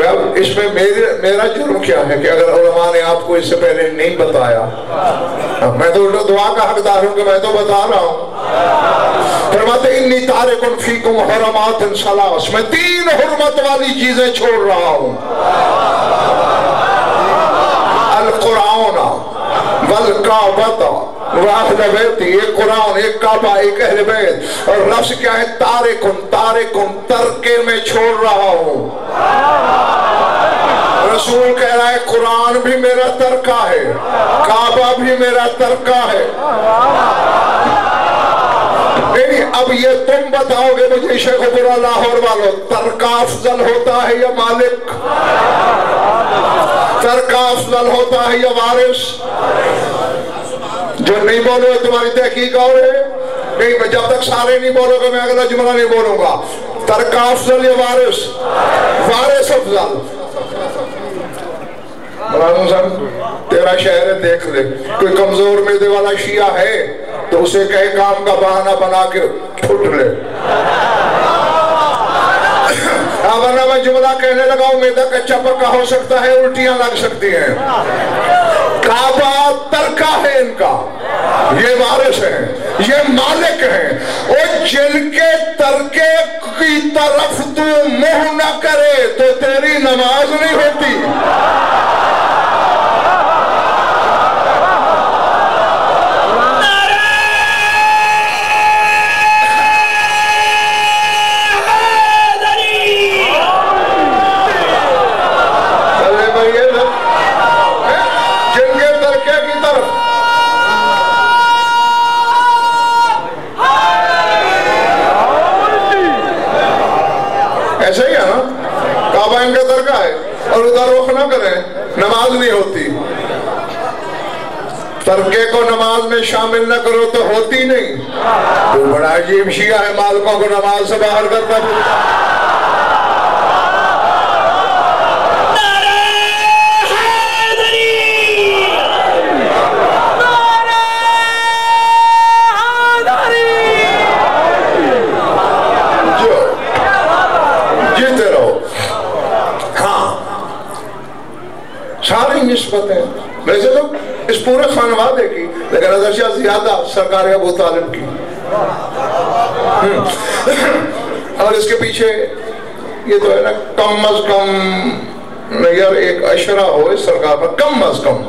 اب اس میں میرے، میرا جرم کیا ہے کہ اگر علماء نے آپ کو اس سے پہلے نہیں بتایا؟ میں تو دعا کا حقدار ہوں کہ میں تو بتا رہا ہوں۔ فرماتے ہیں، انی تارکن فیکم حرمات انسلاس میں تین حرمت والی چیزیں چھوڑ رہا ہوں۔ القرآن والکعبتہ واہل بیت ایک قرآن ایک کعبہ، ایک اہل بیت۔ اور رفظ کیا ہے؟ تارکن تارکن ترکے میں چھوڑ رہا ہوں۔ رسول کہہ رہا ہے، قرآن بھی میرا ترکہ ہے، کعبہ بھی میرا ترکہ ہے۔ یعنی اب یہ تم بتاؤ گے مجھے شیخ برا لاہور والوں ترکا افضل ہوتا ہے یا مالک؟ ترکا افضل ہوتا ہے یا وارث؟ جو نہیں بولو تمہاری تحقیق اور ہے۔ نہیں جب تک سارے نہیں بولو گے، میں اگلا جملہ نہیں بولوں گا۔ ترکا افضل یا وارث؟ وارث افضل۔ مولانا صاحب تیرا شہر ہے، دیکھ لے۔ کوئی کمزور میدے والا شیعہ ہے تو اسے کہے کام کا بہانہ بنا کے پھٹ لے۔ ہاں، ورنہ میں جملہ کہنے لگا ہوں کچا پکا ہو سکتا ہے، الٹیاں لگ سکتی ہیں۔ کعبہ ترکہ ہے ان کا۔ یہ وارث ہیں، یہ مالک ہیں۔ اور جن کے ترکے کی طرف تو منہ نہ کرے تو تیری نماز نہیں ہوتی۔ میں شامل نہ کرو تو ہوتی نہیں۔ تو بڑا عجیب شیعہ ہے، مالکوں کو نماز سے باہر کرتا جو زیادہ سرکار ابو طالب کی۔ اور اس کے پیچھے یہ تو ہے نا، کم از کم یار ایک اشرا ہو اس سرکار پر، کم از کم۔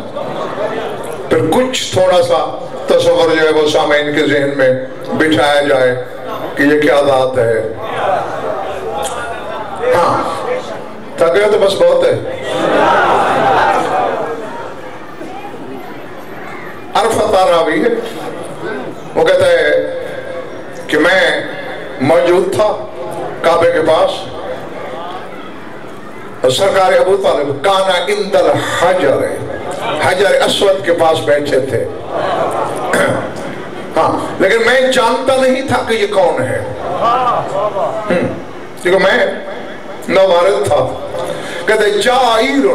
پھر کچھ تھوڑا سا تصور جو ہے وہ سامعین کے ذہن میں بٹھایا جائے کہ یہ کیا ذات ہے۔ ہاں تھکے تو بس بہت ہے۔ عرفت راوی ہے وہ کہتا ہے کہ میں موجود تھا کعبے کے پاس سرکار ابو طالب کانا اندر حجر حجر اسود کے پاس بیٹھے تھے۔ ہاں لیکن میں جانتا نہیں تھا کہ یہ کون ہے۔ ہم، دیکھو میں نوارد تھا۔ کہتے جائر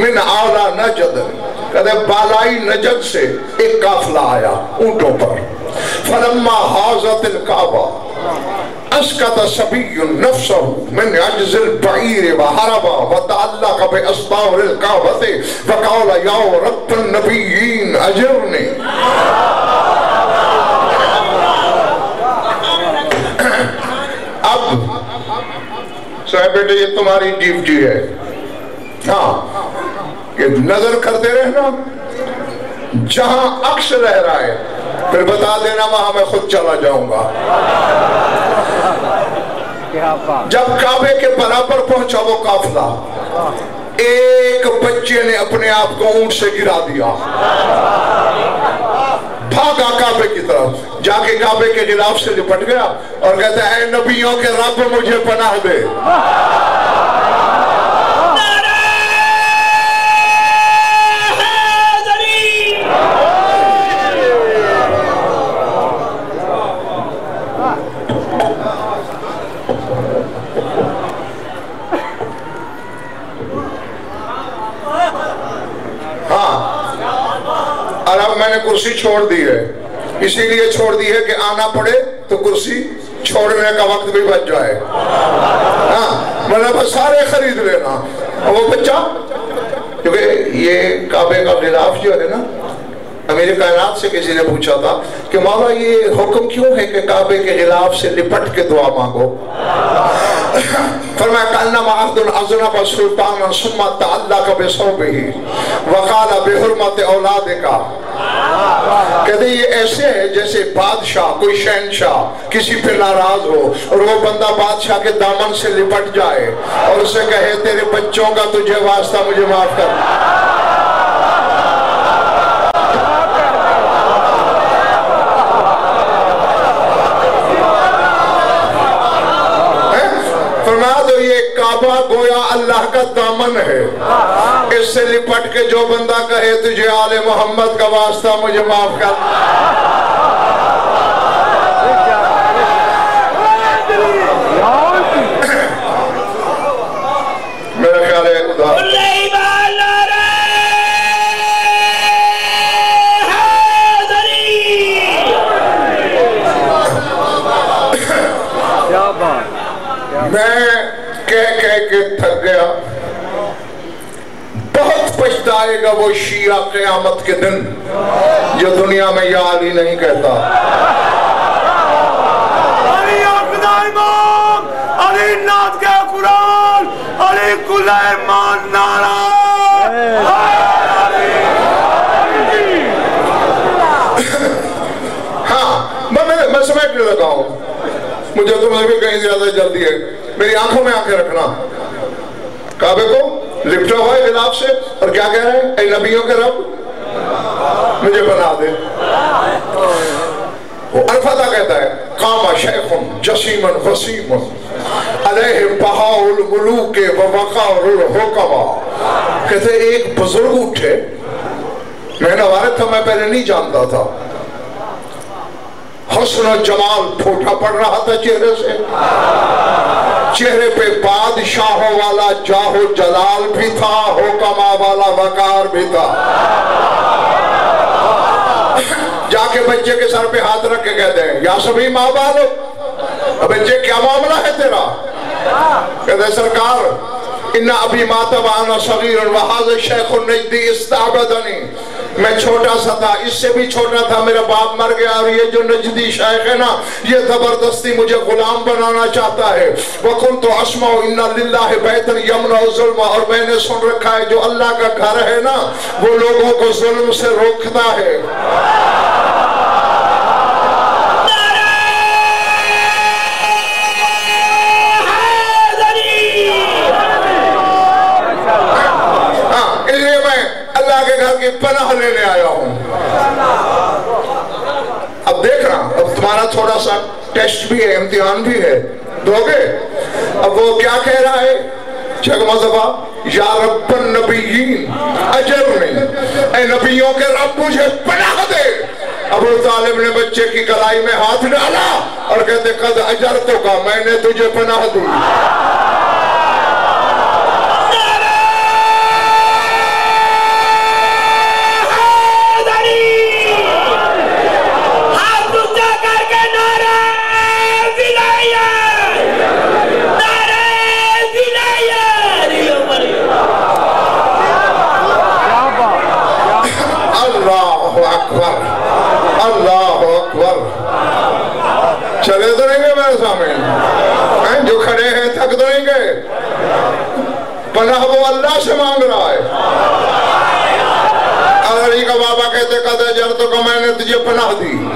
من آلا نجد کہتے بالائی نجد سے ایک قافلہ آیا اونٹوں پر۔ فلما حاضت الکعبہ اسکت سبی نفسه من عجز البعیر و حربا و وحربا وتعلق بأسطار الكعبة فقال یا رب النبیین اجرنی اب صاحب بیٹے، یہ تمہاری ڈیوٹی جی ہے۔ ہاں کہ نظر کرتے رہنا۔ جہاں عکس رہ رہا ہے پھر بتا دینا وہاں میں خود چلا جاؤں گا۔ جب کعبے کے برابر پہنچا وہ قافلہ۔ ایک بچے نے اپنے آپ کو اونٹ سے گرا دیا۔ بھاگا کعبے کی طرف۔ جا کے کعبے کے غلاف سے لپٹ گیا اور کہتا ہے اے نبیوں کے رب مجھے پناہ دے۔ کرسی چھوڑ دی ہے۔ اسی لیے چھوڑ دی ہے کہ آنا پڑے تو کرسی چھوڑنے کا وقت بھی بچ جائے۔ ہاں مطلب بس سارے خرید لینا۔ اور وہ بچہ، کیونکہ یہ کعبے کا غلاف جو ہے نا امیر کائنات سے کسی نے پوچھا تھا کہ مولا یہ حکم کیوں ہے کہ کعبے کے غلاف سے لپٹ کے دعا مانگو؟ فرمایا، کانما عبد العظنب سلطان ثم تعلق بصوبه وقال بحرمت اولادک. کہتے یہ ایسے ہے جیسے بادشاہ، کوئی شہنشاہ، کسی پہ ناراض ہو اور وہ بندہ بادشاہ کے دامن سے لپٹ جائے اور اسے کہے، تیرے بچوں کا تجھے واسطہ مجھے معاف کر فرمایا تو یہ کعبہ گویا اللہ کا دامن ہے۔ اس سے لپٹ کے جو بندہ کہے تجھے آل محمد کا واسطہ مجھے معاف کر۔ میرا خیال ہے میں تھک گیا۔ بہت پچھتائے گا وہ شیعہ قیامت کے دن جو دنیا میں یا علی نہیں کہتا علی عقدہ امام علی نات کے قرآن علی کل ایمان نارا۔ ہاں میں سمیٹنے لگا ہوں مجھے تمہیں بھی کہیں زیادہ جلدی ہے۔ میری آنکھوں میں آنکھیں رکھنا۔ کعبے کو لپٹا ہوا ہے غلاف سے، اور کیا کہہ رہے ہیں؟ اے نبیوں کے رب، مجھے بنا دے۔ وہ الفتا کہتا ہے، قام شیخ جسیم وسیم علیہ بہاؤل ملوک و وقار الحکمہ کہتے ایک بزرگ اٹھے۔ میں نوارد تھا، میں پہلے نہیں جانتا تھا۔ حسن و جمال پھوٹا پڑ رہا تھا چہرے سے۔ چہرے پہ بادشاہوں والا جاہو جلال بھی تھا، حکمہ والا وقار بھی تھا۔ جا کے بچے کے سر پہ ہاتھ رکھ کے کہتے ہیں، یا سبھی ماں بالو بچے کیا معاملہ ہے تیرا؟ کہتے ہیں، سرکار انہا ابھی ماتب آنا صغیر وحاظ شیخ النجدی استعبدنی۔ میں چھوٹا سا تھا، اس سے بھی چھوٹا تھا، میرا باپ مر گیا اور یہ جو نجدی شیخ ہے نا، یہ زبردستی مجھے غلام بنانا چاہتا ہے۔ وَقُلْ تو عَشْمَعُ للہ لِلَّهِ بَيْتًا يَمْنَعُ ظُلْمَ۔ اور میں نے سن رکھا ہے، جو اللہ کا گھر ہے نا، وہ لوگوں کو ظلم سے روکتا ہے ہاں اس لیے میں اللہ کے کی پناہ لینے آیا ہوں۔ اب دیکھ رہا اب تمہارا تھوڑا سا ٹیسٹ بھی ہے، امتحان بھی ہے۔ دو گے اب وہ کیا کہہ رہا ہے؟ جگ یا رب النبیین، اجر اجرنی اے نبیوں کے رب، مجھے پناہ دے۔ ابو طالب نے بچے کی گلائی میں ہاتھ ڈالا اور کہتے، قد اجر تو کا میں نے تجھے پناہ دی۔ سامنے۔ جو کھڑے ہیں تھک تو نہیں گئے پناہ وہ اللہ سے مانگ رہا ہے۔ علی کا بابا کہتے کہتے جر تو کہ میں نے تجھے پناہ دی۔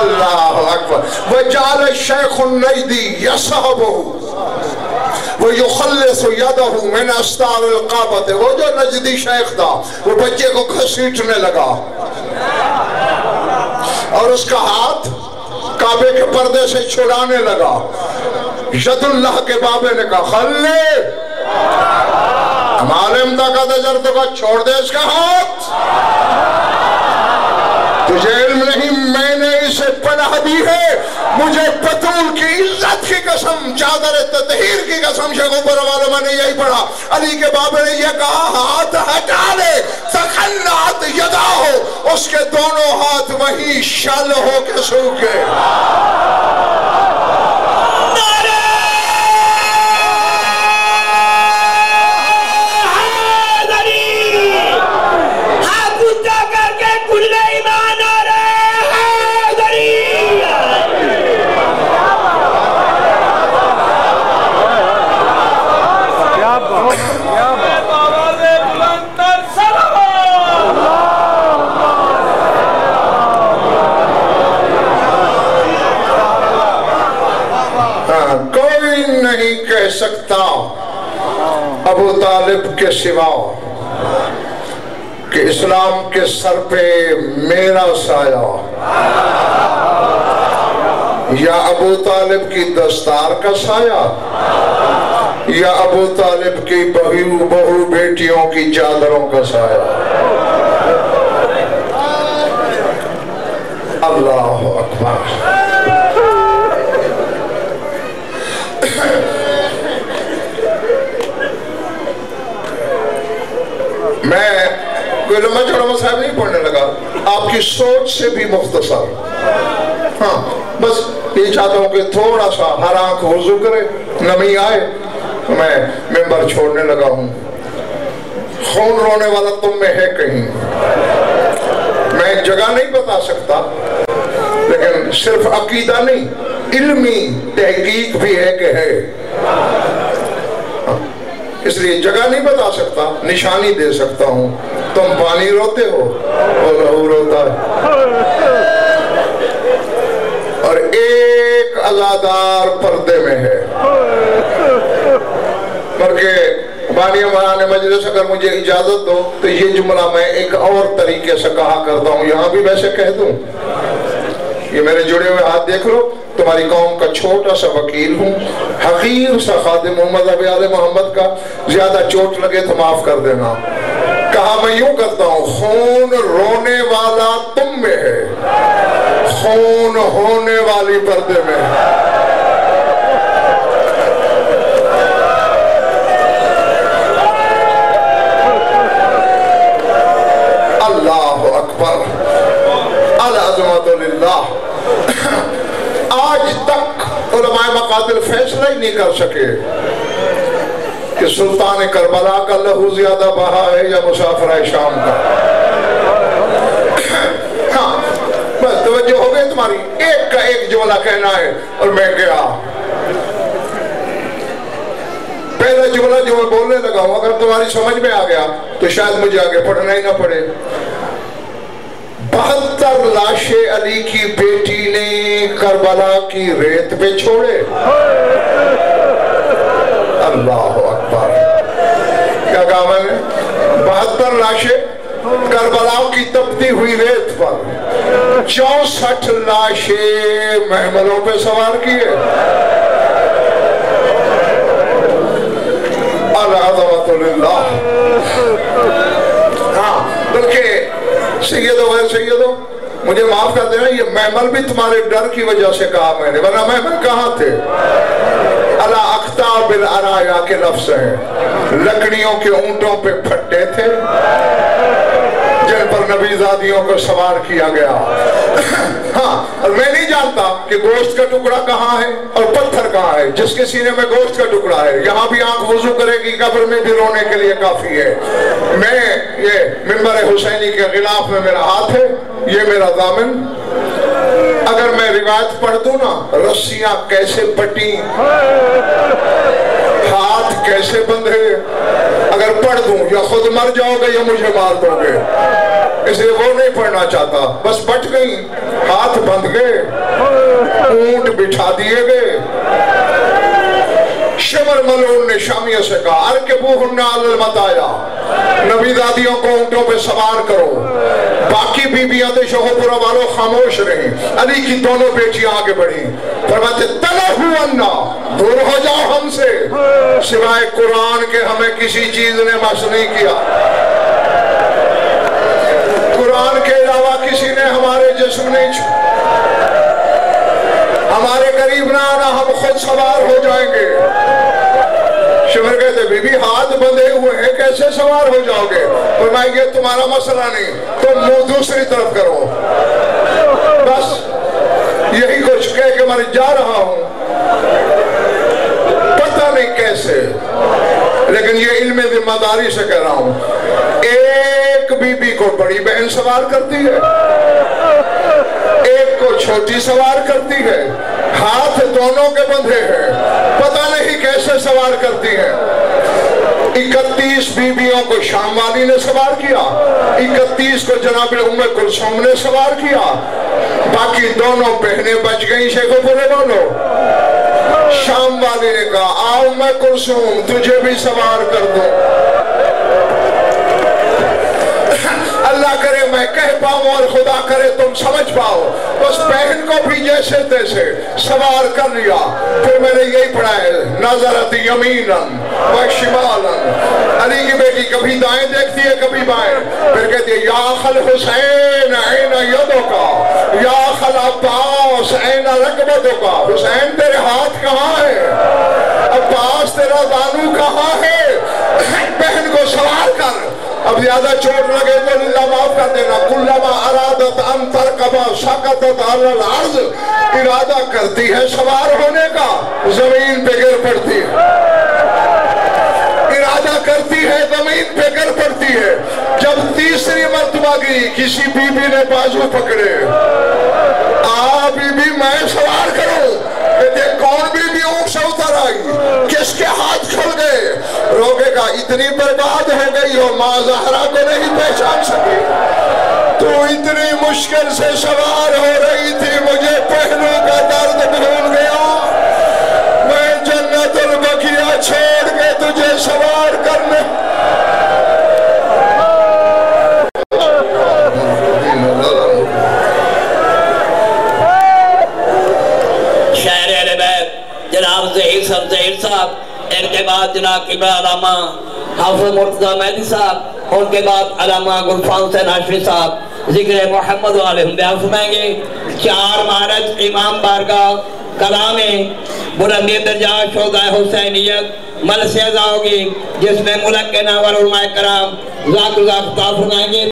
اللہ اکبر۔ وجعل الشیخ النجدی یصحبہ۔ وَيُخَلِّصُ يَدَهُ مِنْ أَسْتَارِ الْقَابَتِ وہ جو نجدی شیخ تھا، وہ بچے کو کھسیٹنے لگا۔ اور اس کا ہاتھ کعبے کے پردے سے چھڑانے لگا۔ ید اللہ کے بابے نے کہا، خلے! ہمارے امدہ کا چھوڑ دے اس کا ہاتھ۔ تجھے علم نہیں پناہ دی ہے۔ مجھے پتول کی عزت کی قسم، چادر تطہیر کی قسم، شیخ اوپر والوں میں نے یہی پڑھا۔ علی کے بابے نے یہ کہا، ہاتھ ہٹا لے تخنات یدا ہو۔ اس کے دونوں ہاتھ وہی شل ہو کے سوکے طالب کے سوا کہ اسلام کے سر پہ میرا سایہ، یا ابو طالب کی دستار کا سایہ، یا ابو طالب کی بہو بہو بیٹیوں کی چادروں کا سایہ۔ اللہ اکبر میں کوئی لمبا چوڑا مسائل نہیں پڑھنے لگا۔ آپ کی سوچ سے بھی مختصر۔ ہاں بس یہ چاہتا ہوں کہ تھوڑا سا ہر آنکھ وضو کرے، نمی آئے، میں ممبر چھوڑنے لگا ہوں۔ خون رونے والا تم میں ہے کہیں۔ میں جگہ نہیں بتا سکتا، لیکن صرف عقیدہ نہیں، علمی تحقیق بھی ہے کہ ہے۔ ہاں، اس لیے جگہ نہیں بتا سکتا، نشانی دے سکتا ہوں۔ تم پانی روتے ہو اور رہو روتا ہے۔ اور ایک الادار پردے میں ہے۔ بلکہ بانی مہانے مجلس اگر مجھے اجازت دو تو یہ جملہ میں ایک اور طریقے سے کہا کرتا ہوں۔ یہاں بھی ویسے کہہ دوں۔ یہ میرے جڑے ہوئے ہاتھ دیکھ لو۔ تمہاری قوم کا چھوٹا سا وکیل ہوں۔ حقیر سا خادم محمد ابی محمد کا۔ زیادہ چوٹ لگے تو معاف کر دینا۔ کہا میں یوں کرتا ہوں، خون رونے والا تم میں ہے۔ خون ہونے والی پردے میں۔ ہے سلطان کربلا کا لہو زیادہ بہا ہے یا مسافرہ شام کا؟ ہاں بس توجہ ہو گئے تمہاری۔ ایک کا ایک جملہ کہنا ہے اور میں گیا۔ پہلا جملہ جو میں بولنے لگا ہوں، اگر تمہاری سمجھ میں آ گیا تو شاید مجھے آگے پڑھنا ہی نہ پڑے۔ بہتر لاشے علی کی بیٹی نے کربلا کی ریت پہ چھوڑے۔ اللہ۔ کا کام ہے بہتر لاشیں کربلا کی تپتی ہوئی ریت پر۔ چونسٹھ لاشیں محملوں پہ سوار کیے۔ العظمت للہ ہاں بلکہ سیدو ہے سیدو مجھے معاف کر دینا، یہ محمل بھی تمہارے ڈر کی وجہ سے کہا میں نے، ورنہ محمل کہاں تھے؟ الاختہ بالارایا کے لفظ ہیں۔ لکڑیوں کے اونٹوں پہ پھٹے تھے۔ جن پر نبی زادیوں کو سوار کیا گیا۔ ہاں اور میں نہیں جانتا کہ گوشت کا ٹکڑا کہاں ہے اور پتھر کہاں ہے۔ جس کے سینے میں گوشت کا ٹکڑا ہے۔ یہاں بھی آنکھ وضو کرے گی، قبر میں بھی رونے کے لیے کافی ہے۔ میں، یہ ممبر حسینی کے خلاف میں میرا ہاتھ ہے۔ یہ میرا دامن اگر میں روایت پڑھ دوں نا، رسیاں کیسے پٹی؟ ہاتھ کیسے بندھے؟ اگر پڑھ دوں یا خود مر جاؤ گے یا مجھے مار دو گے۔ اس لیے وہ نہیں پڑھنا چاہتا۔ بس پٹ گئی ہاتھ بند گئے، اونٹ بٹھا دیے گئے۔ شمر ملعون نے شامیہ سے کہا، ارکبوہن نے آل المتایا نبی دادیوں کو اونٹوں پہ سوار کرو۔ باقی بی بیبیاں دے شہو پورا والو خاموش رہیں۔ علی کی دونوں بیٹیاں آگے بڑھیں۔ فرماتے، تلہو انہ دور ہو جاؤ ہم سے۔ سوائے قرآن کے ہمیں کسی چیز نے مس نہیں کیا۔ قرآن کے علاوہ کسی نے ہمارے جسم نہیں چھو۔ ہمارے قریب نہ آنا، ہم خود سوار ہو جائیں گے۔ شمر کہتے بی بی ہاتھ بندے ہوئے ہیں، کیسے سوار ہو جاؤ گے? فرمائیں گے، تمہارا مسئلہ نہیں، تم مو دوسری طرف کرو. بس یہی کچھ کہہ کے میں جا رہا ہوں۔ لیکن یہ علم ذمہ داری سے کہہ رہا ہوں۔ ایک بی بی کو بڑی بہن سوار کرتی ہے۔ ایک کو چھوٹی سوار کرتی ہے۔ ہاتھ دونوں کے بندھے ہیں۔ پتہ نہیں کیسے سوار کرتی ہے اکتیس بیویوں کو شام والی نے سوار کیا۔ اکتیس کو جناب ام کلثوم نے سوار کیا۔ باقی دونوں بہنیں بچ گئیں شیخو بولے بولو شام والے نے کہا آؤ میں کلسوم تجھے بھی سوار کر دوں۔ اللہ کرے میں کہہ پاؤں اور خدا کرے تم سمجھ پاؤ۔ اس بہن کو بھی جیسے تیسے سوار کر لیا۔ پھر میں نے یہی پڑھا ہے نظرت یمینا و شمالا۔ علی کی بیٹی کبھی دائیں دیکھتی ہے، کبھی بائیں۔ پھر کہتی ہے، یا خل حسین، عین یدو کا یا خل عباس، عین رقبتو کا حسین تیرے ہاتھ کہاں ہے؟ عباس تیرا دانو کہاں ہے؟ بہن کو سوار کر۔ اب زیادہ چوٹ لگے تو اللہ معاف کر دینا۔ کلما ارادت ان ترکبا ساقطت علی الارض ارادہ کرتی ہے سوار ہونے کا، زمین پہ گر پڑتی ہے۔ ارادہ کرتی ہے، زمین پہ گر پڑتی ہے۔ جب تیسری مرتبہ گئی، کسی بی بی نے بازو پکڑے۔ آ بی بی میں سوار کروں۔ کہ کون بی بی اونٹ سے اتر آئی؟ کس کے ہاتھ روکے گا اتنی برباد ہو گئی ہو، ماں زہرا کو نہیں پہچان سکی۔ تو اتنی مشکل سے سوار ہو رہی تھی، مجھے پہلو کا درد بھول گیا۔ میں جنت البقیہ چھوڑ کے تجھے سوار کرنے۔ شہر علی بیت جناب زہیر صاحب زہیر صاحب ان کے بعد جناب قبلہ علامہ حافظ مرتضی مہدی صاحب ان کے بعد علامہ گلفان حسین ہاشمی صاحب۔ ذکر محمد علیہ بیان فرمائیں گے۔ چار مہارج امام بارگاہ کلام بلند درجہ شوزہ حسینیت ملسیزہ ہوگی جس میں ملک کے ناور علماء کرام ذاکر ذاکر فرمائیں گے۔